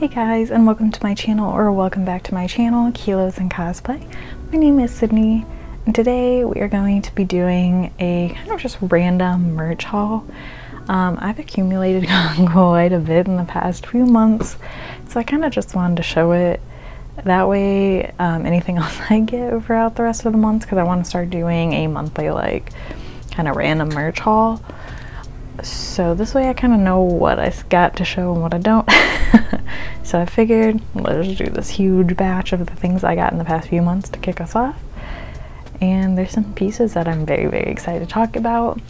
Hey guys and welcome to my channel or welcome back to my channel Kilos and Cosplay. My name is Sydney and today we are going to be doing a kind of just random merch haul. Um, I've accumulated quite a bit in the past few months so I kind of just wanted to show it that way um, anything else I get throughout the rest of the month because I want to start doing a monthly like kind of random merch haul so this way I kind of know what I got to show and what I don't. so I figured let's do this huge batch of the things I got in the past few months to kick us off. And there's some pieces that I'm very, very excited to talk about.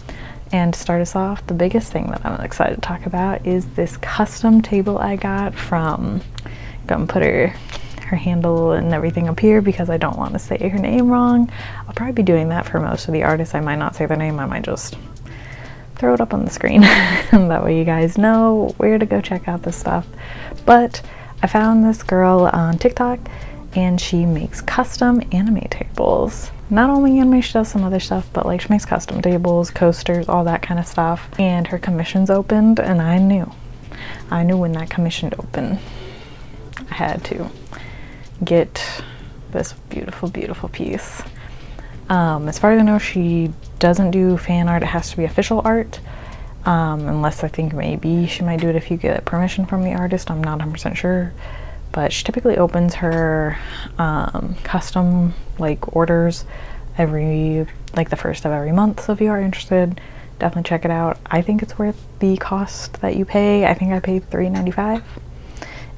And to start us off, the biggest thing that I'm excited to talk about is this custom table I got from, gonna put her, her handle and everything up here because I don't want to say her name wrong. I'll probably be doing that for most of the artists. I might not say their name, I might just throw it up on the screen. that way you guys know where to go check out this stuff. But I found this girl on TikTok and she makes custom anime tables. Not only anime, she does some other stuff, but like she makes custom tables, coasters, all that kind of stuff. And her commissions opened and I knew. I knew when that commission opened, I had to get this beautiful, beautiful piece. Um, as far as I know, she doesn't do fan art. It has to be official art. Um, unless I think maybe she might do it if you get permission from the artist. I'm not 100% sure. But she typically opens her um, custom like orders every like the first of every month. So if you are interested, definitely check it out. I think it's worth the cost that you pay. I think I paid $3.95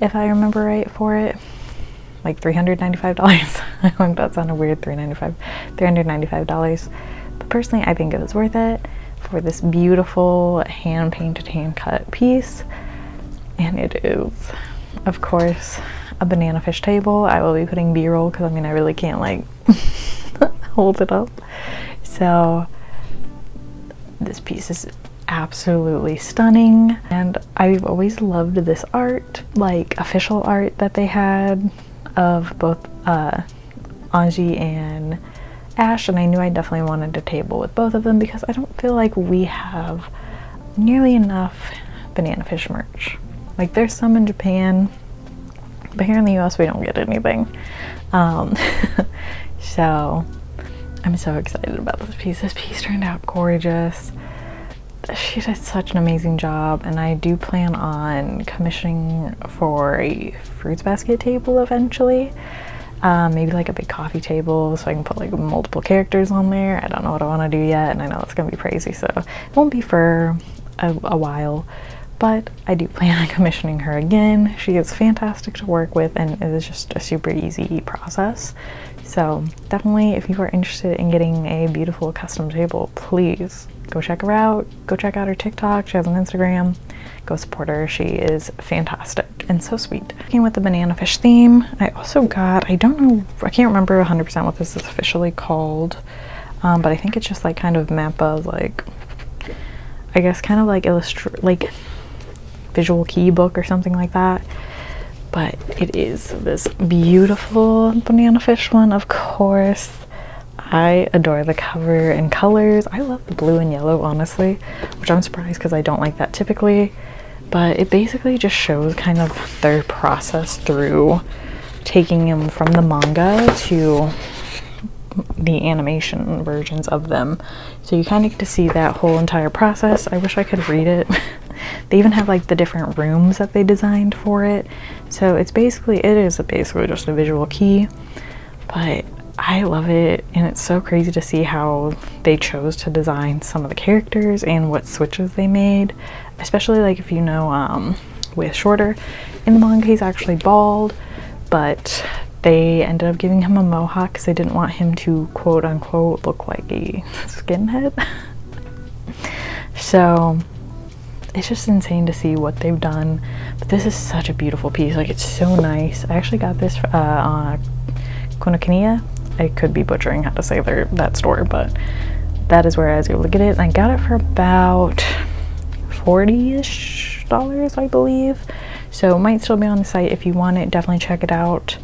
if I remember right for it like $395. I think that sounded weird, 395, $395. But personally, I think it was worth it for this beautiful hand-painted, hand-cut piece. And it is, of course, a banana fish table. I will be putting b-roll because I mean I really can't like hold it up. So this piece is absolutely stunning and I've always loved this art, like official art that they had of both uh, Eiji and Ash, and I knew I definitely wanted a table with both of them because I don't feel like we have nearly enough banana fish merch. Like there's some in Japan, but here in the US we don't get anything. Um, so I'm so excited about this piece. This piece turned out gorgeous she did such an amazing job and I do plan on commissioning for a fruits basket table eventually. Um, maybe like a big coffee table so I can put like multiple characters on there. I don't know what I want to do yet and I know it's going to be crazy so it won't be for a, a while but I do plan on commissioning her again. She is fantastic to work with and it is just a super easy process. So definitely if you are interested in getting a beautiful custom table, please go check her out. Go check out her TikTok. She has an Instagram. Go support her. She is fantastic and so sweet. Came with the banana fish theme. I also got, I don't know, I can't remember 100% what this is officially called, um, but I think it's just like kind of Mappa, like, I guess kind of like illustrate, like visual key book or something like that but it is this beautiful banana fish one of course I adore the cover and colors. I love the blue and yellow honestly which I'm surprised because I don't like that typically. But it basically just shows kind of their process through taking them from the manga to the animation versions of them. So you kind of get to see that whole entire process. I wish I could read it. They even have like the different rooms that they designed for it. So it's basically, it is basically just a visual key, but I love it and it's so crazy to see how they chose to design some of the characters and what switches they made. Especially like if you know um, with Shorter, in the manga he's actually bald, but they ended up giving him a mohawk because they didn't want him to quote unquote look like a skinhead. so it's just insane to see what they've done. But this is such a beautiful piece. Like it's so nice. I actually got this uh, on Kinokuniya. I could be butchering how to say their, that store, but that is where I was able to get it. And I got it for about 40-ish dollars, I believe. So it might still be on the site. If you want it, definitely check it out.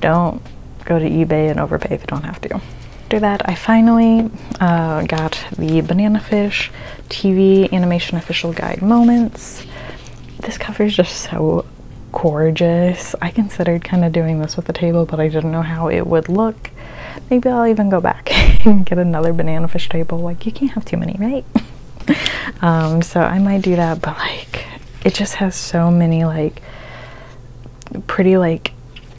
Don't go to eBay and overpay if you don't have to after that, I finally uh, got the Banana Fish TV Animation Official Guide Moments. This cover is just so gorgeous. I considered kind of doing this with the table, but I didn't know how it would look. Maybe I'll even go back and get another banana fish table. Like, you can't have too many, right? um, so I might do that, but like, it just has so many like pretty like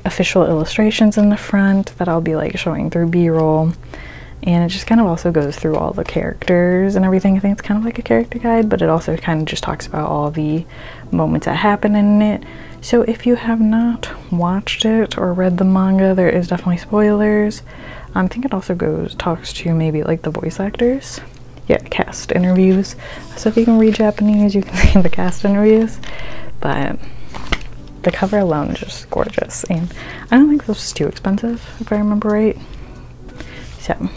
official illustrations in the front that I'll be like showing through b-roll and it just kind of also goes through all the characters and everything. I think it's kind of like a character guide, but it also kind of just talks about all the moments that happen in it. So if you have not watched it or read the manga, there is definitely spoilers. Um, I think it also goes talks to maybe like the voice actors. Yeah, cast interviews. So if you can read Japanese, you can see the cast interviews. But the cover alone is just gorgeous. And I don't think this was too expensive, if I remember right. So,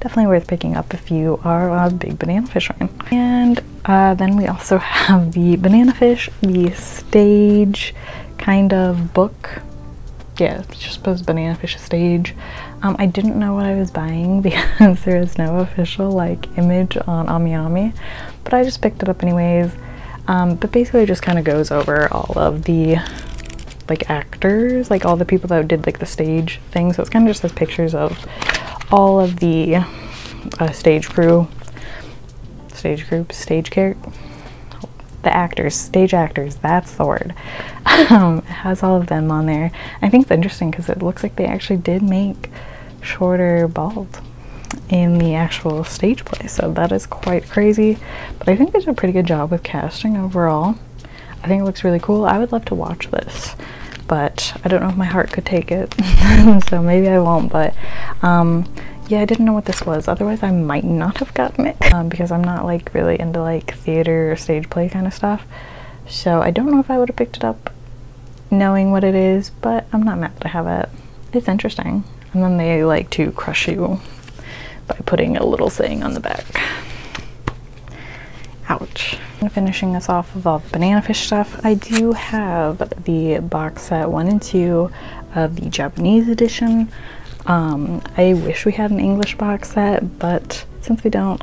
definitely worth picking up if you are a big banana fish fan. And uh, then we also have the Banana Fish, the stage kind of book. Yeah, it's just supposed Banana Fish stage. Um, I didn't know what I was buying because there is no official like image on AmiAmi, but I just picked it up anyways. Um, but basically it just kind of goes over all of the like actors, like all the people that did like the stage thing. So it's kind of just has pictures of all of the uh, stage crew, stage group, stage character, the actors, stage actors, that's the word. Um, it has all of them on there. I think it's interesting because it looks like they actually did make Shorter bald in the actual stage play, so that is quite crazy. But I think they did a pretty good job with casting overall. I think it looks really cool. I would love to watch this, but I don't know if my heart could take it, so maybe I won't. But um, yeah, I didn't know what this was. Otherwise, I might not have gotten it um, because I'm not like really into like theater or stage play kind of stuff. So I don't know if I would have picked it up knowing what it is, but I'm not mad that I have it. It's interesting. And then they like to crush you by putting a little thing on the back. Ouch. I'm Finishing this off of all the banana fish stuff, I do have the box set one and two of the Japanese edition. Um, I wish we had an English box set, but since we don't,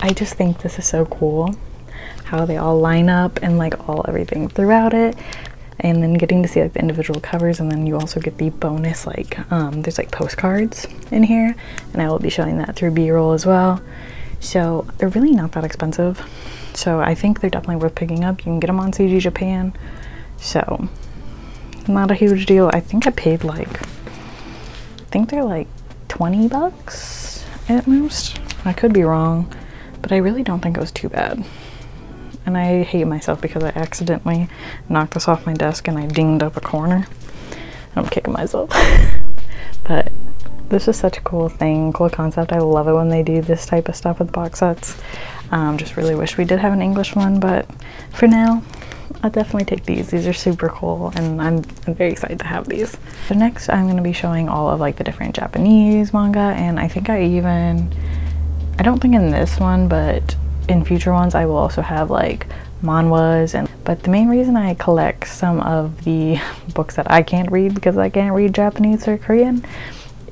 I just think this is so cool how they all line up and like all everything throughout it and then getting to see like the individual covers and then you also get the bonus like um, there's like postcards in here and I will be showing that through b-roll as well so they're really not that expensive. So I think they're definitely worth picking up. You can get them on CD Japan. So not a huge deal. I think I paid like I think they're like 20 bucks at most. I could be wrong but I really don't think it was too bad. And I hate myself because I accidentally knocked this off my desk and I dinged up a corner. I'm kicking myself. but this is such a cool thing, cool concept. I love it when they do this type of stuff with box sets. Um, just really wish we did have an English one, but for now, I'll definitely take these. These are super cool and I'm, I'm very excited to have these. So next I'm going to be showing all of like the different Japanese manga and I think I even, I don't think in this one, but in future ones I will also have like manhwas and but the main reason I collect some of the books that I can't read because I can't read Japanese or Korean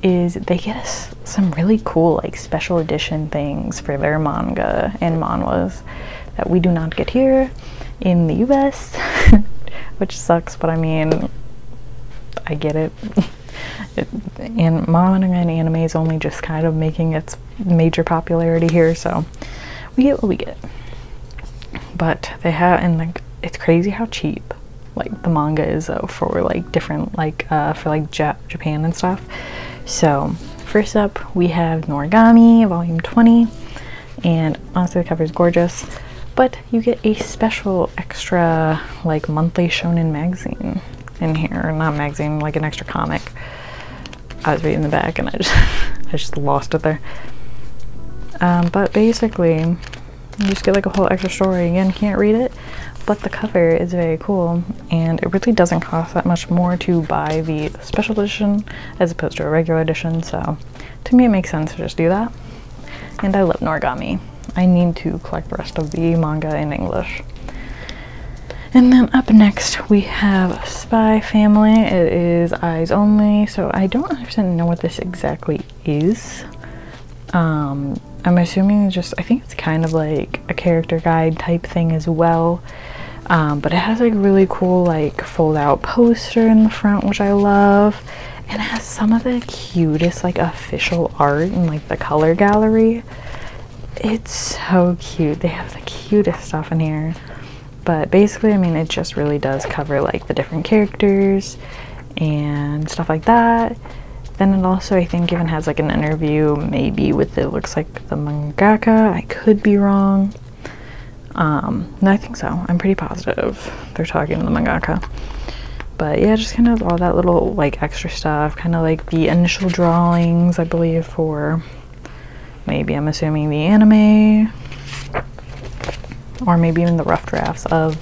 is they get us some really cool like special edition things for their manga and manhwas that we do not get here in the US which sucks but I mean I get it, it and manga and anime is only just kind of making its major popularity here so we get what we get. But they have, and like, it's crazy how cheap like the manga is though for like different like uh, for like Jap Japan and stuff. So first up we have Noragami volume 20 and honestly the cover is gorgeous but you get a special extra like monthly shonen magazine in here. Not magazine like an extra comic. I was reading the back and I just I just lost it there. Um, but basically, you just get like a whole extra story. Again, can't read it, but the cover is very cool, and it really doesn't cost that much more to buy the special edition as opposed to a regular edition. So, to me, it makes sense to just do that. And I love Noragami. I need to collect the rest of the manga in English. And then up next we have Spy Family. It is eyes only, so I don't understand know what this exactly is. Um, I'm assuming just, I think it's kind of like a character guide type thing as well. Um, but it has like really cool like fold out poster in the front, which I love. And it has some of the cutest like official art in like the color gallery. It's so cute. They have the cutest stuff in here. But basically, I mean, it just really does cover like the different characters and stuff like that. Then it also, I think, even has like an interview, maybe with it looks like the mangaka. I could be wrong. Um, no, I think so. I'm pretty positive they're talking to the mangaka. But yeah, just kind of all that little like extra stuff, kind of like the initial drawings, I believe, for maybe I'm assuming the anime, or maybe even the rough drafts of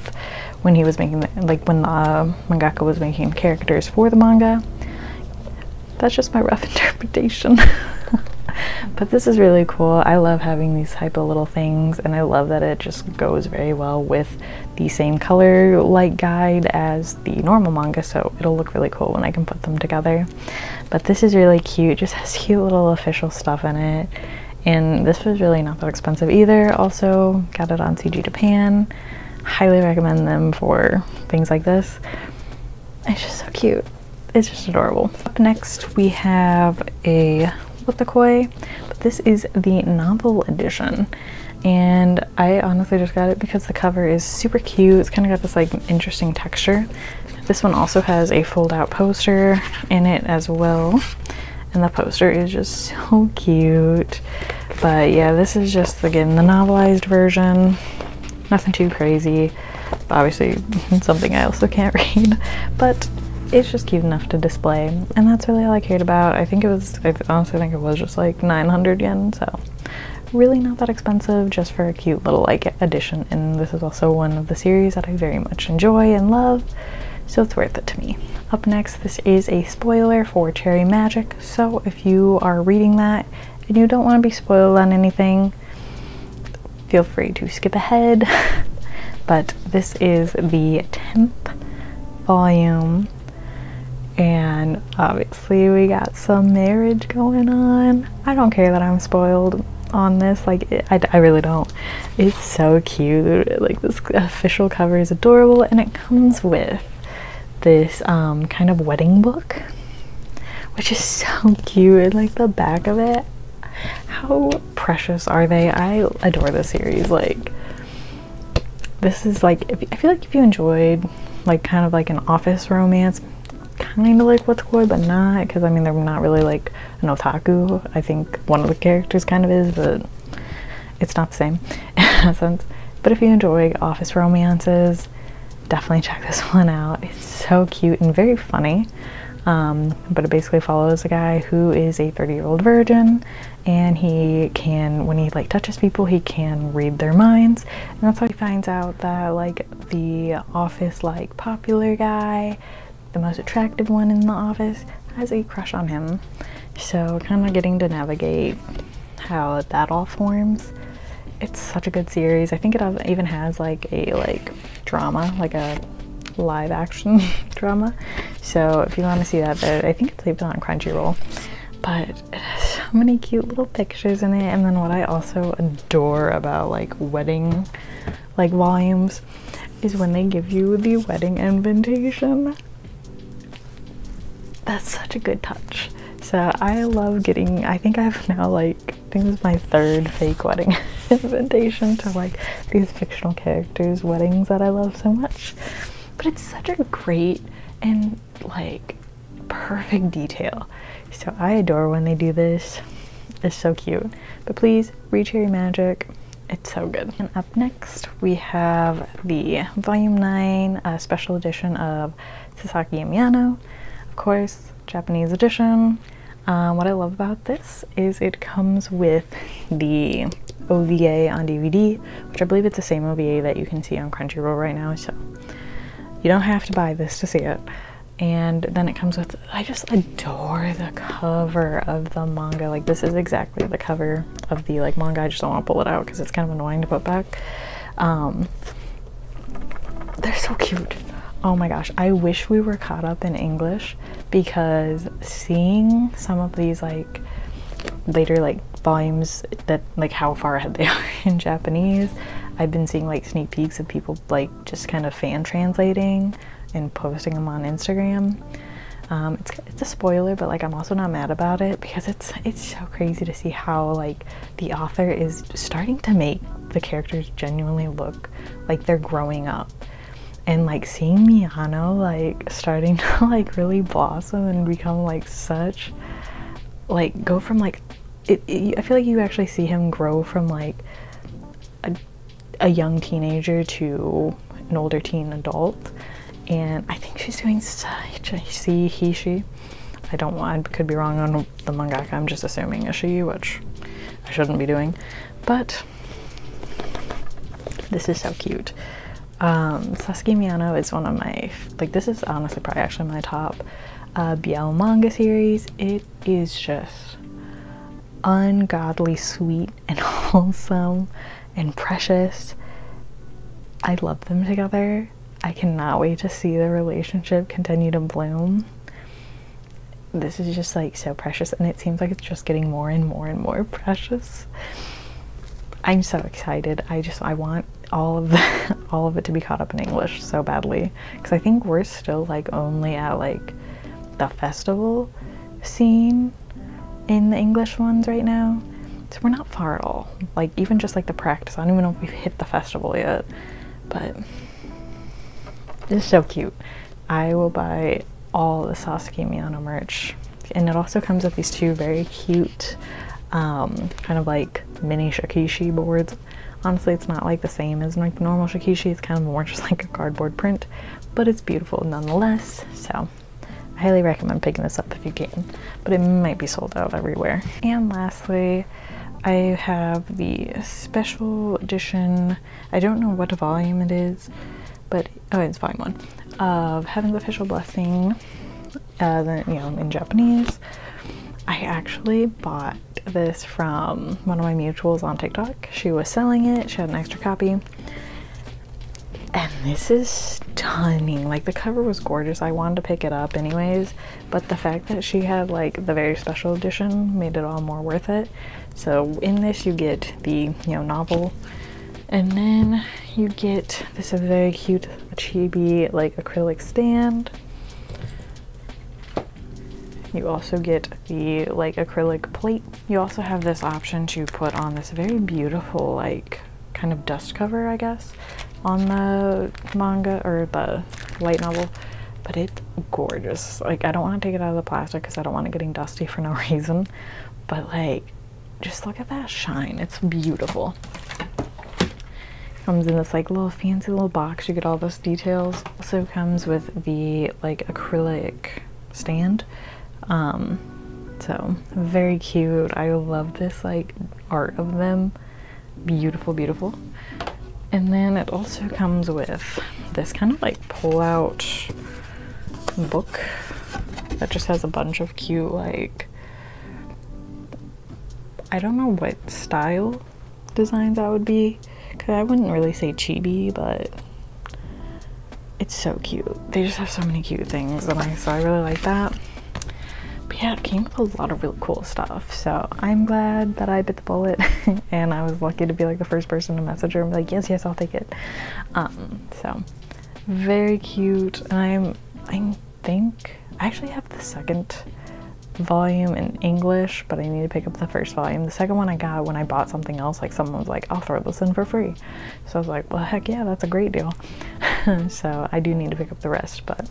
when he was making the, like when the uh, mangaka was making characters for the manga. That's just my rough interpretation. But this is really cool. I love having these type of little things and I love that it just goes very well with the same color light guide as the normal manga so it'll look really cool when I can put them together. But this is really cute, just has cute little official stuff in it. And this was really not that expensive either. Also got it on CD Japan. Highly recommend them for things like this. It's just so cute. It's just adorable. Up next we have a Wotakoi, but this is the novel edition. And I honestly just got it because the cover is super cute. It's kind of got this like interesting texture. This one also has a fold out poster in it as well. And the poster is just so cute. But yeah, this is just again the novelized version. Nothing too crazy. Obviously, something I also can't read. But it's just cute enough to display and that's really all I cared about. I think it was, I honestly think it was just like 900 yen so really not that expensive just for a cute little like addition and this is also one of the series that I very much enjoy and love so it's worth it to me. Up next this is a spoiler for Cherry Magic so if you are reading that and you don't want to be spoiled on anything feel free to skip ahead but this is the 10th volume obviously we got some marriage going on. I don't care that I'm spoiled on this, like I, I really don't. It's so cute, like this official cover is adorable and it comes with this um, kind of wedding book, which is so cute, like the back of it. How precious are they? I adore this series, like this is like, if, I feel like if you enjoyed like kind of like an office romance, kind of like Wotakoi, but not, because I mean, they're not really like an otaku. I think one of the characters kind of is, but it's not the same in a sense. But if you enjoy office romances, definitely check this one out. It's so cute and very funny. Um, but it basically follows a guy who is a 30 year old virgin and he can when he like touches people he can read their minds and that's how he finds out that like the office like popular guy the most attractive one in the office, has a crush on him. So kind of getting to navigate how that all forms. It's such a good series. I think it even has like a like drama, like a live action drama. So if you want to see that, I think it's even on Crunchyroll. But it has so many cute little pictures in it. And then what I also adore about like wedding like volumes is when they give you the wedding invitation that's such a good touch. So I love getting, I think I have now like, I think this is my third fake wedding invitation to like these fictional characters' weddings that I love so much. But it's such a great and like perfect detail. So I adore when they do this. It's so cute. But please read Cherry Magic. It's so good. And up next we have the Volume 9 uh, special edition of Sasaki and Miyano course, Japanese edition. Um, what I love about this is it comes with the OVA on DVD, which I believe it's the same OVA that you can see on Crunchyroll right now, so you don't have to buy this to see it. And then it comes with, I just adore the cover of the manga. Like this is exactly the cover of the like manga. I just don't want to pull it out because it's kind of annoying to put back. Um, they're so cute. Oh my gosh, I wish we were caught up in English because seeing some of these like later like volumes that like how far ahead they are in Japanese, I've been seeing like sneak peeks of people like just kind of fan translating and posting them on Instagram. Um, it's, it's a spoiler, but like I'm also not mad about it because it's it's so crazy to see how like the author is starting to make the characters genuinely look like they're growing up and like seeing Miyano like starting to like really blossom and become like such like go from like it, it, I feel like you actually see him grow from like a, a young teenager to an older teen adult. And I think she's doing such a see he she. I don't want I could be wrong on the mangaka. I'm just assuming a she which I shouldn't be doing. But this is so cute um, Sasaki is one of my like this is honestly probably actually my top uh, BL manga series it is just ungodly sweet and wholesome and precious I love them together I cannot wait to see the relationship continue to bloom. This is just like so precious, and it seems like it's just getting more and more and more precious. I'm so excited. I just I want all of the, all of it to be caught up in English so badly because I think we're still like only at like the festival scene in the English ones right now. So we're not far at all. Like even just like the practice. I don't even know if we've hit the festival yet. But it's so cute. I will buy all the Sasaki Miyano merch. And it also comes with these two very cute, um, kind of like mini shikishi boards. Honestly, it's not like the same as like normal shikishi. It's kind of more just like a cardboard print, but it's beautiful nonetheless. So I highly recommend picking this up if you can, but it might be sold out everywhere. And lastly, I have the special edition. I don't know what volume it is but oh, it's volume one of Heaven's Official Blessing, uh, the, you know, in Japanese. I actually bought this from one of my mutuals on TikTok. She was selling it, she had an extra copy. And this is stunning. Like the cover was gorgeous. I wanted to pick it up anyways, but the fact that she had like the very special edition made it all more worth it. So in this you get the, you know, novel and then you get this very cute chibi like acrylic stand. You also get the like acrylic plate. You also have this option to put on this very beautiful like kind of dust cover, I guess, on the manga or the light novel. But it's gorgeous. Like I don't want to take it out of the plastic because I don't want it getting dusty for no reason. But like, just look at that shine. It's beautiful comes in this like little fancy little box you get all those details also comes with the like acrylic stand um so very cute i love this like art of them beautiful beautiful and then it also comes with this kind of like pull out book that just has a bunch of cute like I don't know what style designs that would be Cause I wouldn't really say chibi, but it's so cute. They just have so many cute things, and I so I really like that. Yeah, it came with a lot of really cool stuff. So I'm glad that I bit the bullet, and I was lucky to be like the first person to message her and be like, yes, yes, I'll take it. Um, so very cute, and I'm I think I actually have the second volume in English, but I need to pick up the first volume. The second one I got when I bought something else, like someone was like, I'll throw this in for free. So I was like, well, heck yeah, that's a great deal. so I do need to pick up the rest, but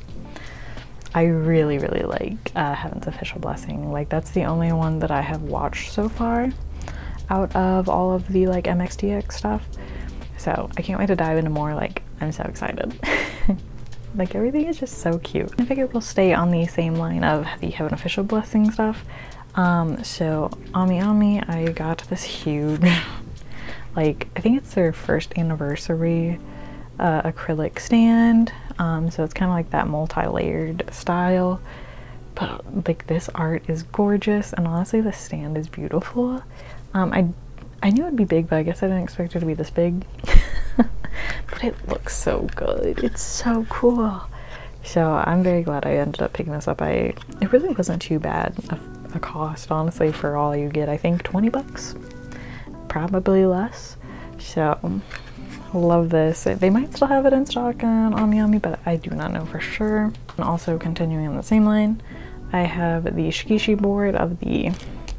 I really, really like uh, Heaven's Official Blessing. Like that's the only one that I have watched so far out of all of the like MXTX stuff. So I can't wait to dive into more. Like I'm so excited. Like everything is just so cute. I figure we'll stay on the same line of the Heaven Official Blessing stuff. Um, so Ami Ami, I got this huge, like I think it's their first anniversary uh, acrylic stand. Um, so it's kind of like that multi-layered style. But like this art is gorgeous and honestly the stand is beautiful. Um, I I knew it'd be big, but I guess I didn't expect it to be this big. but it looks so good. It's so cool. So I'm very glad I ended up picking this up. I it really wasn't too bad a, a cost, honestly, for all you get. I think 20 bucks, probably less. So, love this. They might still have it in stock on AmiAmi, but I do not know for sure. And also continuing on the same line, I have the Shikishi board of the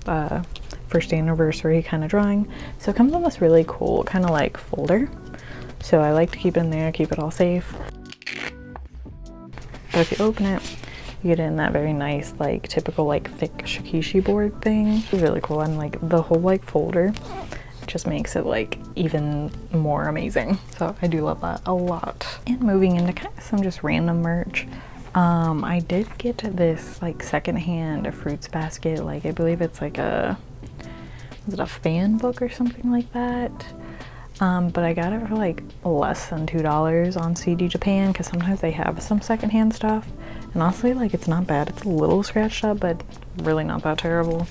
uh, first anniversary kind of drawing. So it comes in this really cool kind of like folder. So I like to keep it in there, keep it all safe. But if you open it, you get in that very nice, like typical like thick Shikishi board thing. It's really cool and like the whole like folder just makes it like even more amazing. So I do love that a lot. And moving into kind of some just random merch. Um, I did get this like secondhand fruits basket. Like I believe it's like a, is it a fan book or something like that? Um, but I got it for like less than $2 on CD Japan because sometimes they have some secondhand stuff. And honestly, like it's not bad. It's a little scratched up, but really not that terrible.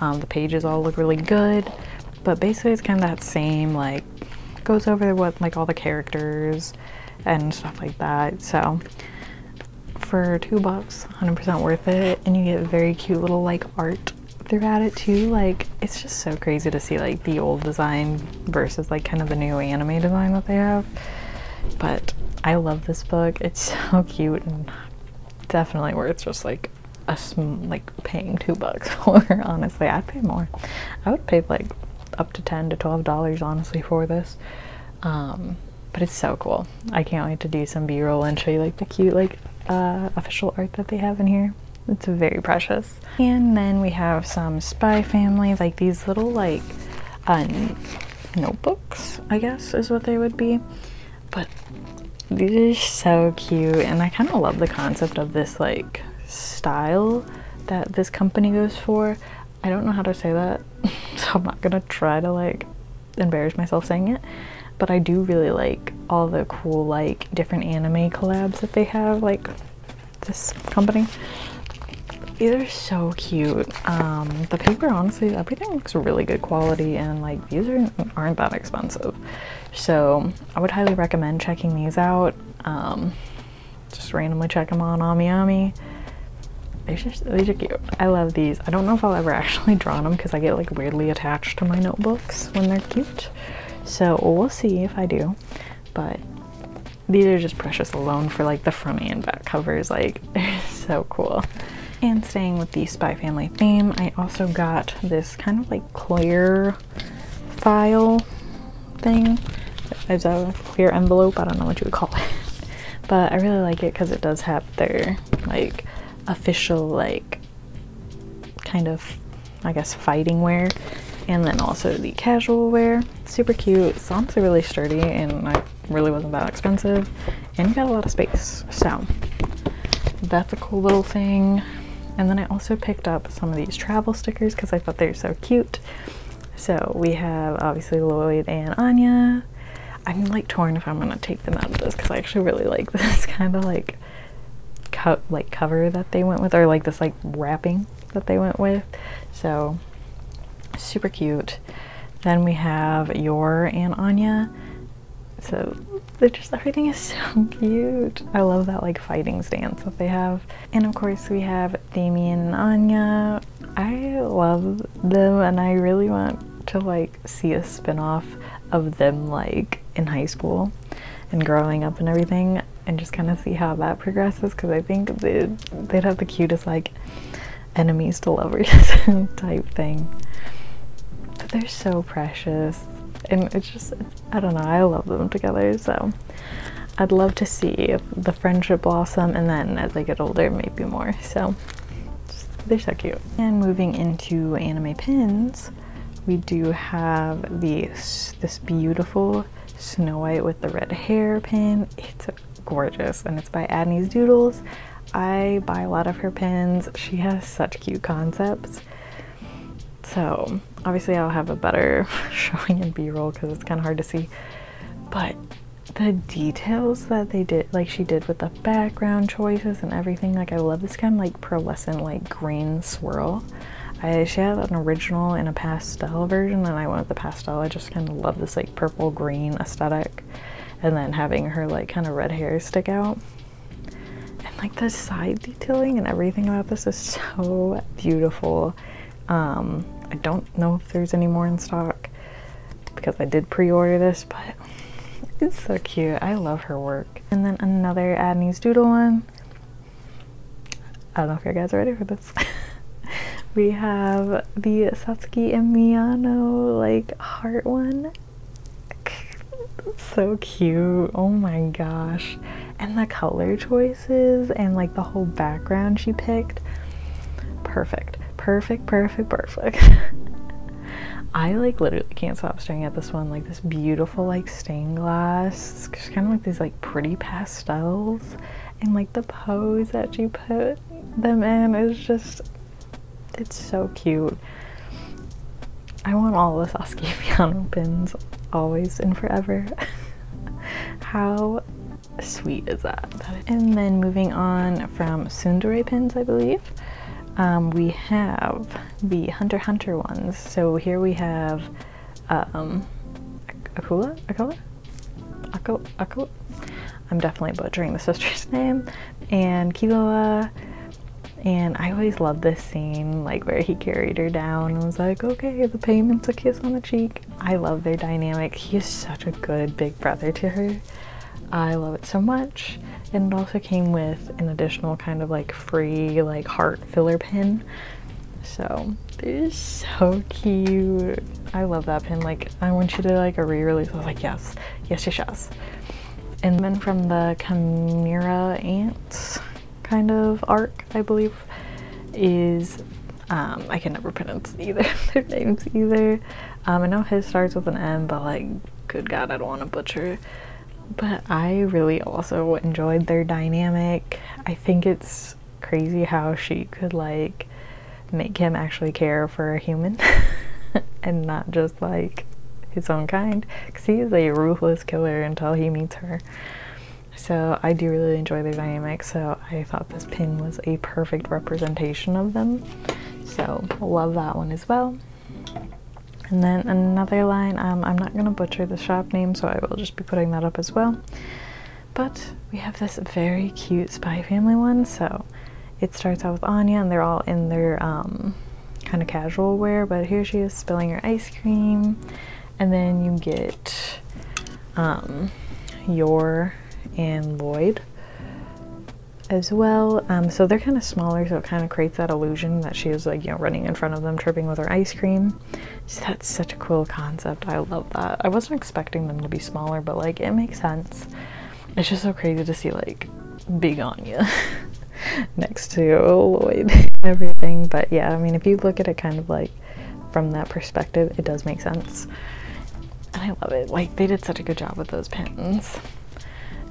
Um, the pages all look really good. But basically it's kind of that same, like, goes over what, like, all the characters and stuff like that. So for two bucks, 100% worth it. And you get very cute little, like, art throughout it too. Like, it's just so crazy to see, like, the old design versus, like, kind of the new anime design that they have. But I love this book. It's so cute and definitely worth just, like, a like paying two bucks for honestly i'd pay more i would pay like up to 10 to 12 dollars honestly for this. Um, but it's so cool. I can't wait to do some b-roll and show you like the cute like uh, official art that they have in here. It's very precious. And then we have some spy family like these little like uh, notebooks i guess is what they would be. But these are so cute and i kind of love the concept of this like style that this company goes for I don't know how to say that, so I'm not gonna try to like embarrass myself saying it. But I do really like all the cool like different anime collabs that they have, like this company. These are so cute. Um, the paper, honestly, everything looks really good quality and like these are, aren't that expensive. So I would highly recommend checking these out. Um, just randomly check them on AmiAmi they're these are cute i love these. I don't know if i'll ever actually draw them because i get like weirdly attached to my notebooks when they're cute. So we'll see if i do. But these are just precious alone for like the front and back covers. Like they're so cool. And staying with the spy family theme i also got this kind of like clear file thing. It's a clear envelope. I don't know what you would call it. But i really like it because it does have their like official like kind of I guess fighting wear and then also the casual wear. Super cute. It's honestly really sturdy and I really wasn't that expensive and you got a lot of space so that's a cool little thing. And then I also picked up some of these travel stickers because I thought they were so cute. So we have obviously Lloyd and Anya. I'm like torn if I'm gonna take them out of this because I actually really like this kind of like co like cover that they went with or like this like wrapping that they went with. So super cute. Then we have Yor and Anya. So they're just everything is so cute. I love that like fighting stance that they have. And of course we have Damian and Anya. I love them and I really want to like see a spin-off of them like in high school and growing up and everything and just kind of see how that progresses because I think they'd, they'd have the cutest like enemies to lovers type thing. But they're so precious and it's just, I don't know, I love them together so I'd love to see the friendship blossom and then as they get older maybe more so they're so cute. And moving into anime pins we do have these this beautiful Snow White with the red hair pin. It's gorgeous and it's by Adney's Doodles. I buy a lot of her pins. She has such cute concepts. So obviously I'll have a better showing in b-roll because it's kind of hard to see. But the details that they did, like she did with the background choices and everything, like I love this kind of like pearlescent like green swirl. I, she had an original and a pastel version and I went with the pastel. I just kind of love this like purple green aesthetic and then having her like kind of red hair stick out. And like the side detailing and everything about this is so beautiful. Um, I don't know if there's any more in stock because I did pre-order this, but it's so cute. I love her work. And then another Adney's Doodle one. I don't know if you guys are ready for this. we have the Sasaki and Miyano like heart one. So cute. Oh my gosh. And the color choices and like the whole background she picked. Perfect. Perfect, perfect, perfect. I like literally can't stop staring at this one, like this beautiful like stained glass. It's kind of like these like pretty pastels and like the pose that she put them in is just it's so cute. I want all the Sasaki Miyano pins always and forever. How sweet is that? And then moving on from Tsundere pins, I believe, um, we have the Hunter Hunter ones. So here we have um, Akula? Akula? Akula? Akula? I'm definitely butchering the sister's name. And Killua and I always love this scene, like where he carried her down and was like, okay, the payment's a kiss on the cheek. I love their dynamic. He is such a good big brother to her. I love it so much. And it also came with an additional kind of like free like heart filler pin. So is so cute. I love that pin. Like I want you to like a re-release. I was like, yes, yes, yes, yes. And then from the Chimera Ants kind of arc, I believe, is um, I can never pronounce either their names either. Um, I know his starts with an M, but like, good God, I don't want to butcher. But I really also enjoyed their dynamic. I think it's crazy how she could like make him actually care for a human and not just like his own kind because he is a ruthless killer until he meets her. So I do really enjoy their dynamic, so I thought this pin was a perfect representation of them. So love that one as well. And then another line, um, I'm not going to butcher the shop name, so I will just be putting that up as well. But we have this very cute Spy Family one, so it starts out with Anya, and they're all in their um, kind of casual wear, but here she is spilling her ice cream, and then you get um, Yor and Lloyd as well. Um, so they're kind of smaller, so it kind of creates that illusion that she is like, you know, running in front of them, tripping with her ice cream. So that's such a cool concept. I love that. I wasn't expecting them to be smaller, but like it makes sense. It's just so crazy to see like big Anya next to Lloyd and everything. But yeah, I mean, if you look at it kind of like from that perspective, it does make sense. And I love it. Like they did such a good job with those pins.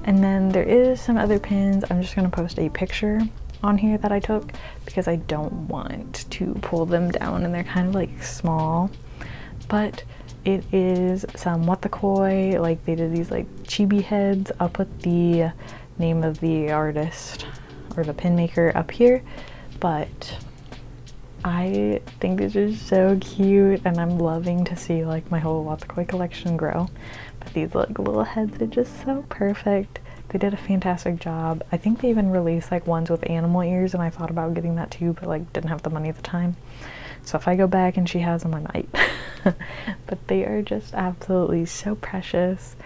And then there is some other pins. I'm just going to post a picture on here that I took because I don't want to pull them down and they're kind of like small. But it is some Wotakoi, like they did these like chibi heads. I'll put the name of the artist or the pin maker up here. But I think this is so cute and I'm loving to see like my whole Wotakoi collection grow. These like little heads are just so perfect. They did a fantastic job. I think they even released like ones with animal ears and I thought about getting that too but like didn't have the money at the time. So if I go back and she has them I might. but they are just absolutely so precious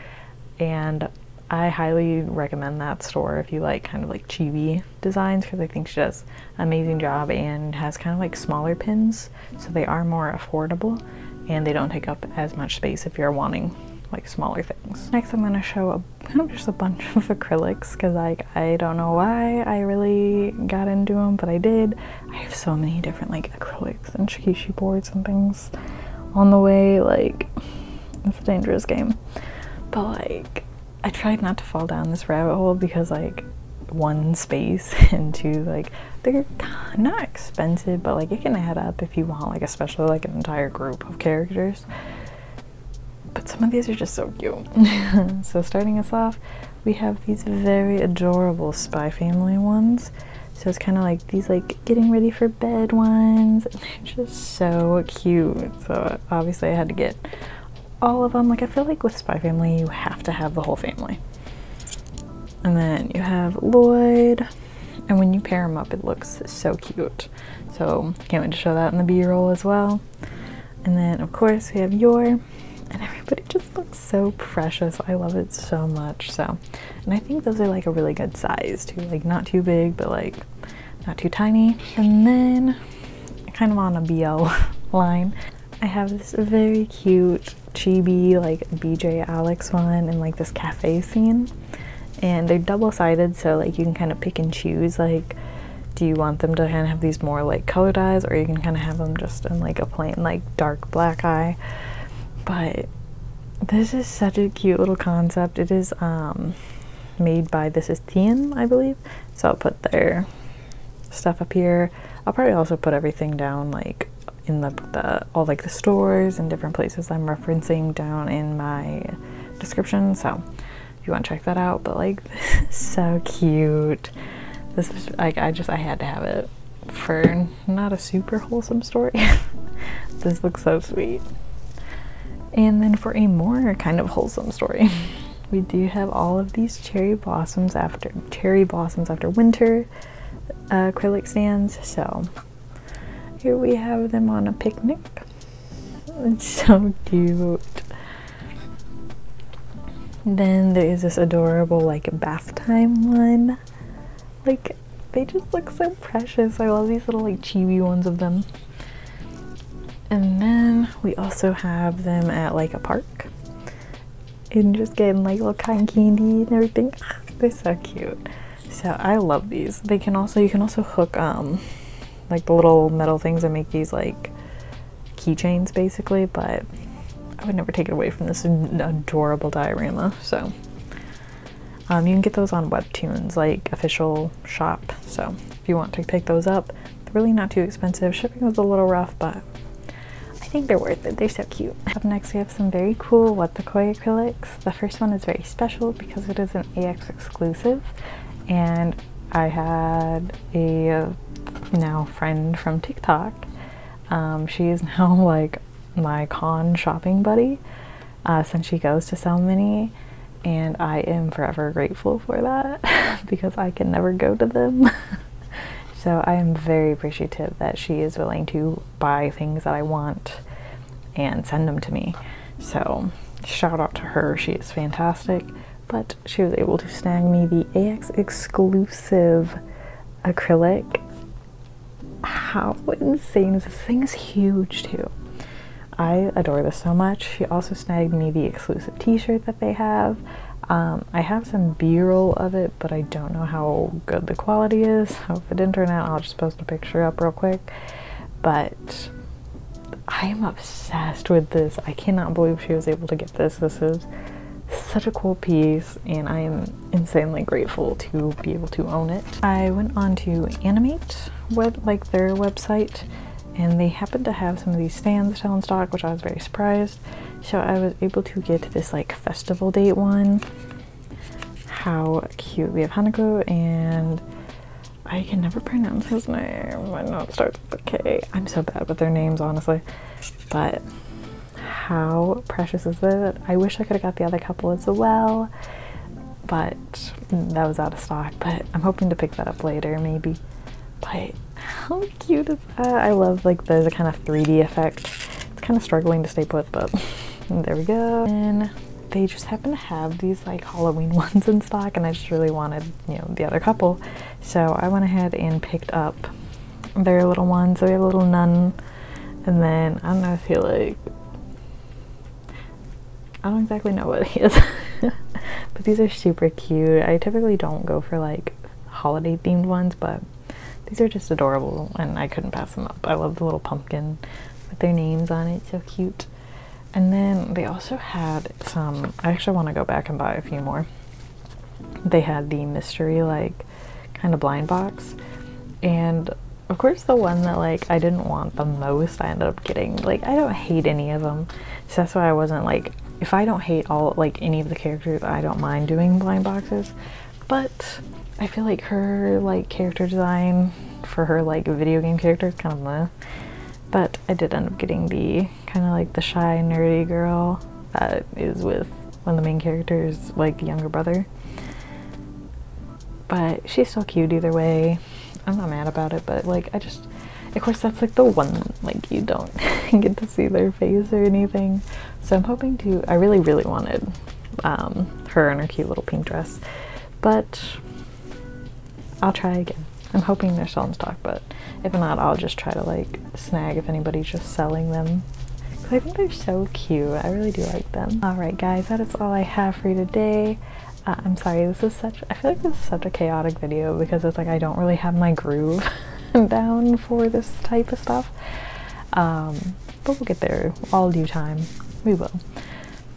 and I highly recommend that store if you like kind of like chibi designs because I think she does an amazing job and has kind of like smaller pins so they are more affordable and they don't take up as much space if you're wanting like smaller things. Next I'm to show a, just a bunch of acrylics because like I don't know why I really got into them but I did. I have so many different like acrylics and shikishi boards and things on the way like it's a dangerous game but like I tried not to fall down this rabbit hole because like one space and two like they're not expensive but like it can add up if you want like especially like an entire group of characters but some of these are just so cute so starting us off we have these very adorable spy family ones so it's kind of like these like getting ready for bed ones they're just so cute so obviously I had to get all of them. Like I feel like with Spy Family you have to have the whole family. And then you have Lloyd, and when you pair them up it looks so cute. So can't wait to show that in the B-roll as well. And then of course we have Yor, and everybody just looks so precious. I love it so much. So, and I think those are like a really good size too. Like not too big, but like not too tiny. And then kind of on a BL line, I have this very cute chibi like BJ Alex one in like this cafe scene. And they're double-sided so like you can kind of pick and choose like do you want them to kind of have these more like colored eyes or you can kind of have them just in like a plain like dark black eye but this is such a cute little concept. It is um made by this is Tien I believe. So I'll put their stuff up here. I'll probably also put everything down like in the, the all like the stores and different places I'm referencing down in my description. So if you want to check that out but like so cute. This is like I just I had to have it for not a super wholesome story. this looks so sweet. And then for a more kind of wholesome story, we do have all of these cherry blossoms after cherry blossoms after winter uh, acrylic stands. So here we have them on a picnic. It's so cute. Then there is this adorable like bath time one. Like, they just look so precious. I love these little like chibi ones of them. And then we also have them at like a park. And just getting like little cotton candy and everything. They're so cute. So I love these. They can also, you can also hook um like the little metal things that make these like keychains basically, but I would never take it away from this adorable diorama. So um, you can get those on Webtoons, like official shop. So if you want to pick those up, they're really not too expensive. Shipping was a little rough, but think they're worth it. They're so cute. Up next, we have some very cool Wotakoi acrylics. The first one is very special because it is an AX exclusive, and I had a now friend from TikTok. Um, she is now like my con shopping buddy uh, since she goes to so many and I am forever grateful for that because I can never go to them. so I am very appreciative that she is willing to buy things that I want and send them to me. So shout out to her, she is fantastic. But she was able to snag me the AX exclusive acrylic. How insane is this thing is huge too. I adore this so much. She also snagged me the exclusive t-shirt that they have. Um, I have some b-roll of it, but I don't know how good the quality is. So if it didn't turn out, I'll just post a picture up real quick. But I am obsessed with this. I cannot believe she was able to get this. This is such a cool piece and I am insanely grateful to be able to own it. I went on to Animate, web, like their website, and they happened to have some of these stands still in stock which I was very surprised so I was able to get this like festival date one. How cute. We have Hanako and I can never pronounce his name. I know it starts with a K? I'm so bad with their names honestly. But how precious is it? I wish I could have got the other couple as well but that was out of stock. But I'm hoping to pick that up later maybe. But how cute is that? I love like the, the kind of 3D effect. It's kind of struggling to stay put, but there we go. And they just happen to have these like Halloween ones in stock and I just really wanted, you know, the other couple. So I went ahead and picked up their little ones. So we have a little nun and then I don't know if he like I don't exactly know what he is. but these are super cute. I typically don't go for like holiday themed ones, but these are just adorable and I couldn't pass them up. I love the little pumpkin with their names on it, so cute. And then they also had some, I actually want to go back and buy a few more. They had the mystery like kind of blind box and of course the one that like I didn't want the most I ended up getting like I don't hate any of them so that's why I wasn't like if I don't hate all like any of the characters I don't mind doing blind boxes but I feel like her like character design for her like video game character is kind of meh. But I did end up getting the kind of like the shy nerdy girl that is with one of the main characters like younger brother. But she's still cute either way. I'm not mad about it, but like I just Of course, that's like the one, like, you don't get to see their face or anything. So I'm hoping to, I really, really wanted um, her in her cute little pink dress, but I'll try again. I'm hoping they're still in stock, but if not, I'll just try to like snag if anybody's just selling them. Because I think they're so cute. I really do like them. Alright guys, that is all I have for you today. Uh, I'm sorry, this is such, I feel like this is such a chaotic video because it's like I don't really have my groove down for this type of stuff. Um, but we'll get there all due time. We will.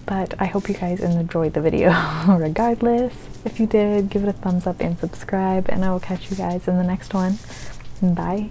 But I hope you guys enjoyed the video regardless. If you did, give it a thumbs up and subscribe, and I will catch you guys in the next one. Bye.